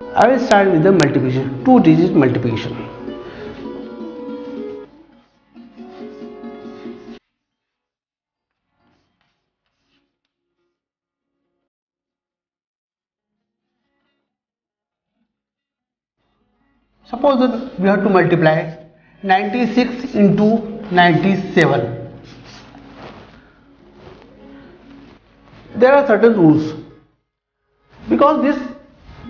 I will start with the multiplication, two digit multiplication. Suppose that we have to multiply 96 into 97. There are certain rules because this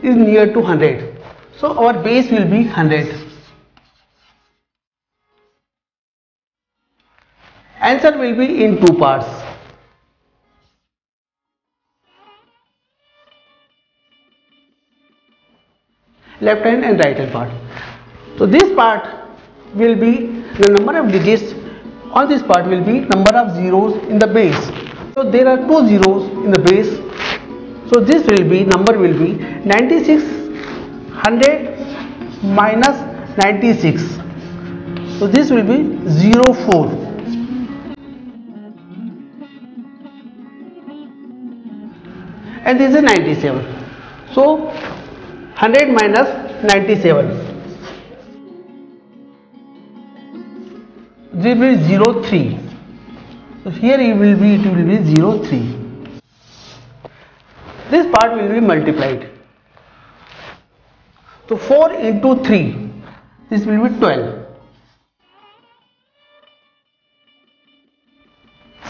is near to 100 so our base will be 100 answer will be in two parts. Left hand and right hand part. So this part will be the number of digits on this part will be number of zeros in the base. So there are two zeros in the base so this will be number will be 9600 minus 96 so this will be 04 and this is 97 so 100 minus 97 this will be 03 so here it will be it will be 03 this part will be multiplied. So 4 into 3 this will be 12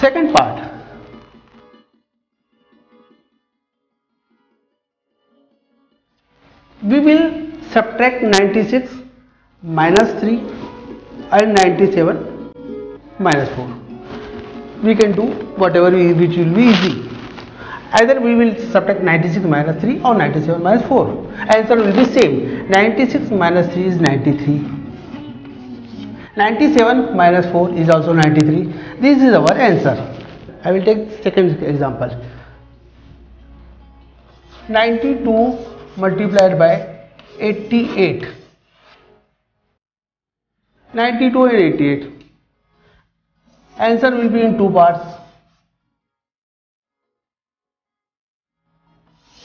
second part. We will subtract 96 minus 3 and 97 minus 4 we can do whatever we, which will be easy either we will subtract 96 minus 3 or 97 minus 4 answer will be same. 96 minus 3 is 93 97 minus 4 is also 93 this is our answer. I will take second example. 92 multiplied by 88 92 and 88 answer will be in two parts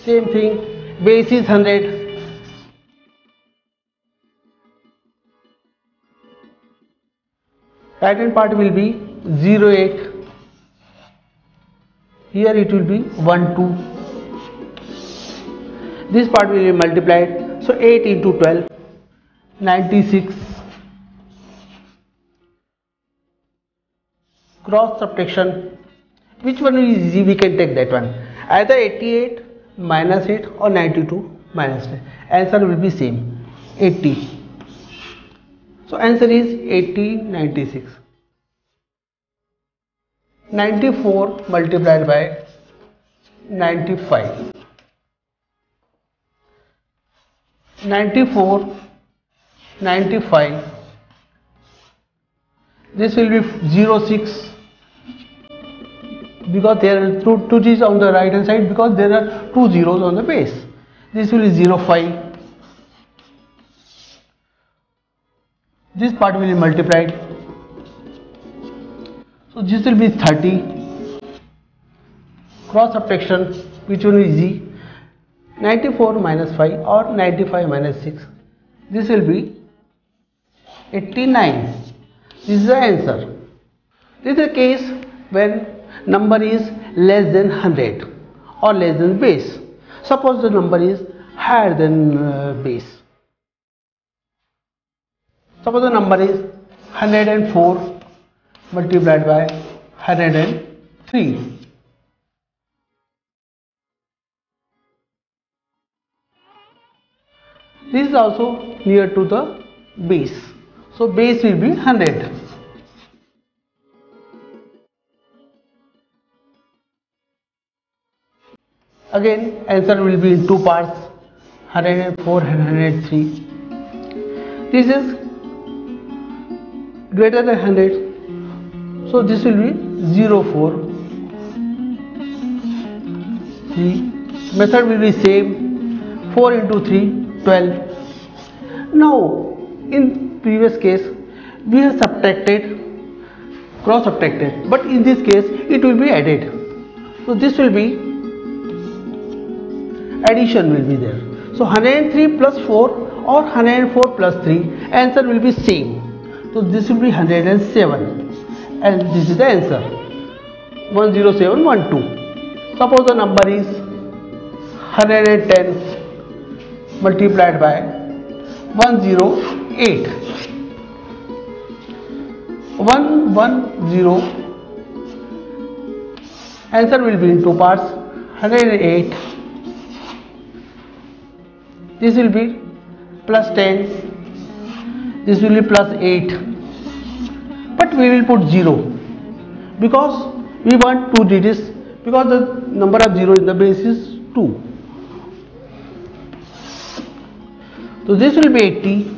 same thing. Base is 100 right hand part will be 08 here it will be 1 2 this part will be multiplied. So 8 into 12 96 cross subtraction. Which one is easy? We can take that one. Either 88 minus 8 or 92 minus 10 answer will be same 80 so answer is 80 96 94 multiplied by 95 94 95 this will be 06 because there are two, two G's on the right hand side because there are two zeros on the base. This will be 0 05 this part will be multiplied. So this will be 30 cross subtraction which one is easy 94 minus 5 or 95 minus 6 this will be 89 this is the answer. This is the case when number is less than 100 or less than base. Suppose the number is higher than uh, base. Suppose the number is 104 multiplied by 103 this is also near to the base. So base will be 100 again answer will be in two parts. 104 and 103 this is greater than 100 so this will be 04 3 method will be same. 4 into 3 12 now in previous case we have subtracted cross subtracted but in this case it will be added. So this will be addition will be there So 103 plus 4 or 104 plus 3 answer will be same. So this will be 107 and this is the answer 10712. Suppose the number is 110 multiplied by 108 110 answer will be in two parts 108 this will be plus 10 this will be plus 8 but we will put 0 because we want two digits. Because the number of 0 in the base is 2 so this will be 80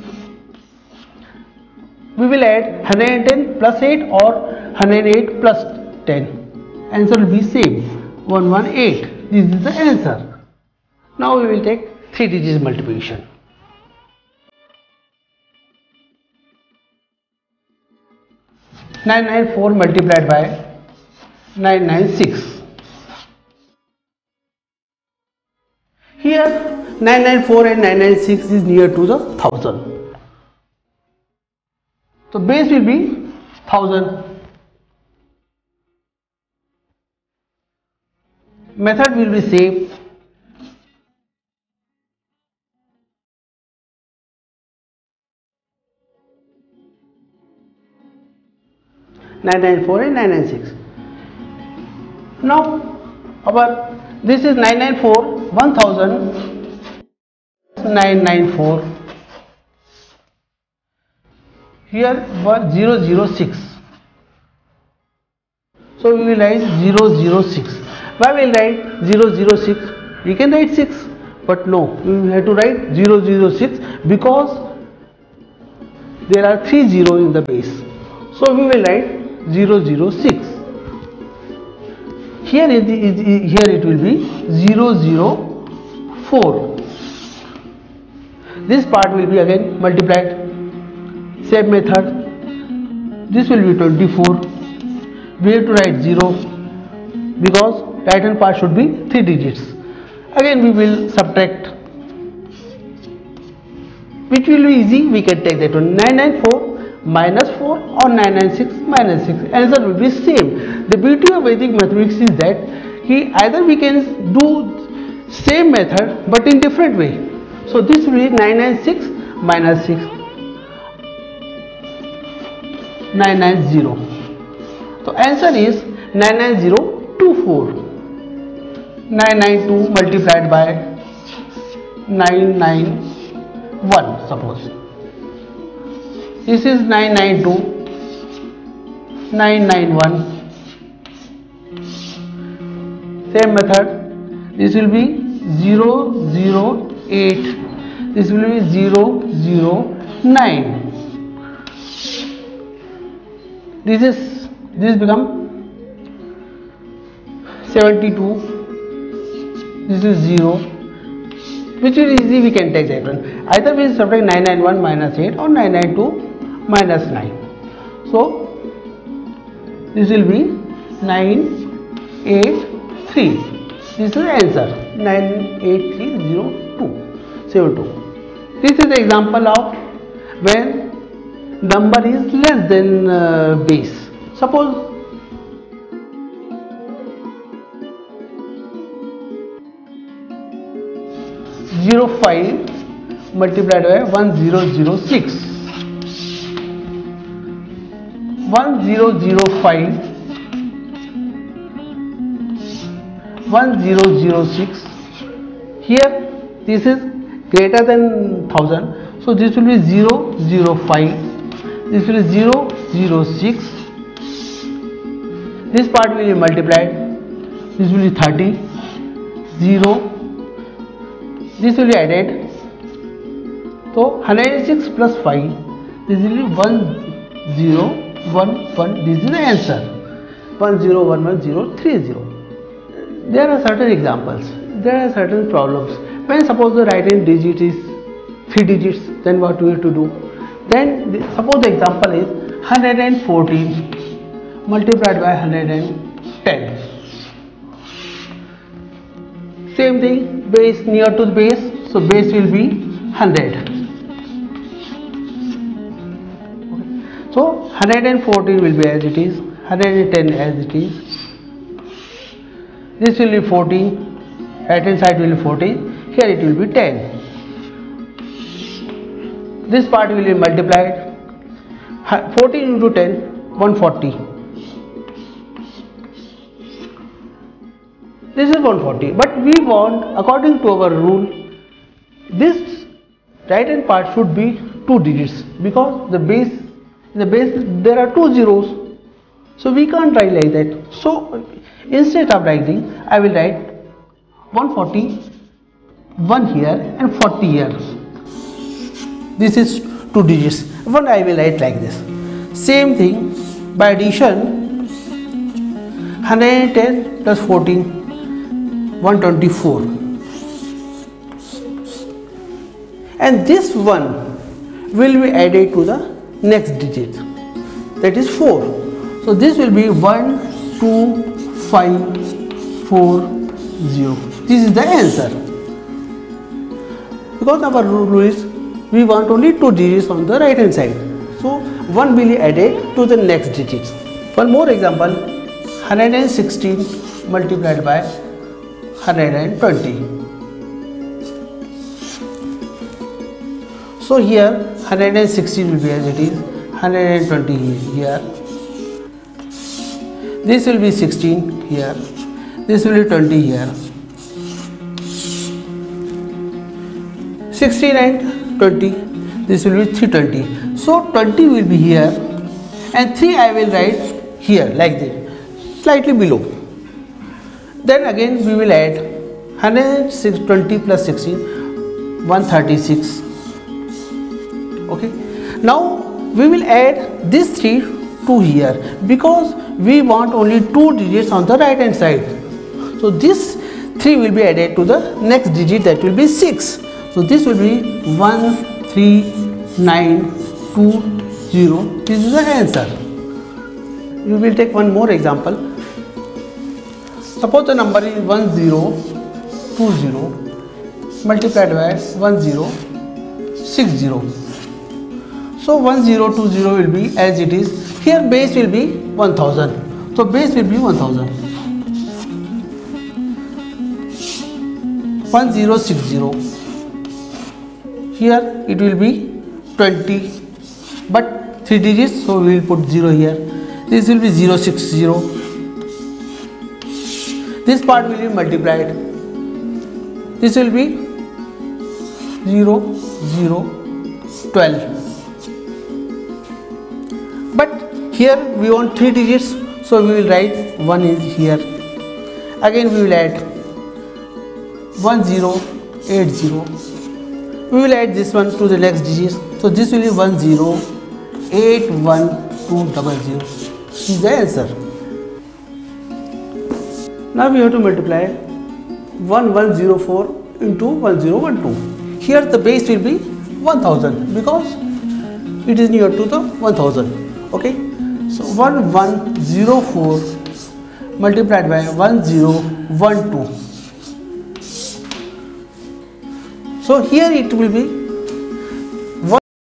we will add 110 plus 8 or 108 plus 10 answer will be same. 118 this is the answer. Now we will take 3 digits multiplication Nine nine four multiplied by nine nine six. Here 994 and 996 is near to the 1000. So base will be 1000. Method will be same. Nine nine four and nine nine six. Now our this is nine nine four one thousand 994 here was 006 so we will write 006 why we will write 006 we can write 6 but no we have to write 006 because there are three zero in the base. So we will write 006 here it, is, here it will be 004 this part will be again multiplied same method. This will be 24 we have to write 0 because right hand part should be 3 digits. Again we will subtract. Which will be easy. We can take that one. 994 minus 4 or 996 minus 6 answer will be same. The beauty of Vedic mathematics is that he either we can do same method but in different way. So this will be 996 minus 6 990 so answer is 99024 992 multiplied by 991 suppose this is 992 991 same method. This will be 008 this will be 009 this is this become 72 this is 0 which is easy we can take that one. Either we subtract 991 minus 8 or 992 minus 9 so this will be 983 this is the answer. 98302 72 this is the example of when number is less than uh, base. Suppose zero five multiplied by one zero zero six one zero zero five. one zero zero six. Here this is greater than thousand. So this will be zero zero five. This will be zero zero six. This part will be multiplied. This will be 30 0 this will be added. So 106 plus 5 this will be 1011 this is the answer. 101130 there are certain examples. There are certain problems. When suppose the right hand digit is 3 digits then what we have to do? Then the, suppose the example is 114 multiplied by 110 same thing base near to the base so base will be 100 so 114 will be as it is 110 as it is. This will be 14 right hand side will be 14 here it will be 10 this part will be multiplied 14 into 10 140 this is 140 but we want according to our rule this right hand part should be two digits because the base in the base there are two zeros. So we can't write like that. So instead of writing I will write 140 1 here and 40 here. This is two digits. One I will write like this? Same thing by addition 110 plus 14 124 and this one will be added to the next digit. That is 4 so this will be 1 2 5 4 0 this is the answer. Because our rule is we want only two digits on the right hand side. So one will be added to the next digit one more example 116 multiplied by 120 so here 116 will be as it is 120 here. This will be 16 here. This will be 20 here. 16 and 20 this will be 320 so 20 will be here and 3 I will write here like this slightly below. Then again we will add 120 plus 16 136 okay? Now we will add this 3 to here because we want only two digits on the right hand side. So this 3 will be added to the next digit that will be 6 so this will be 13920 this is the answer. We will take one more example. Suppose the number is 1020 multiplied by 1060 so 1020 will be as it is. Here base will be 1000 so base will be 1000 1060 here it will be 20 but 3 digits so we will put 0 here. This will be 060 this part will be multiplied. This will be 0 0 12 but here we want 3 digits so we will write 1 is here. Again we will add 1080 we will add this one to the next digit. So this will be 108120 this is the answer. Now we have to multiply 1104 into 1012 here the base will be 1000 because it is near to the 1000 okay? So 1104 multiplied by 1012 so here it will be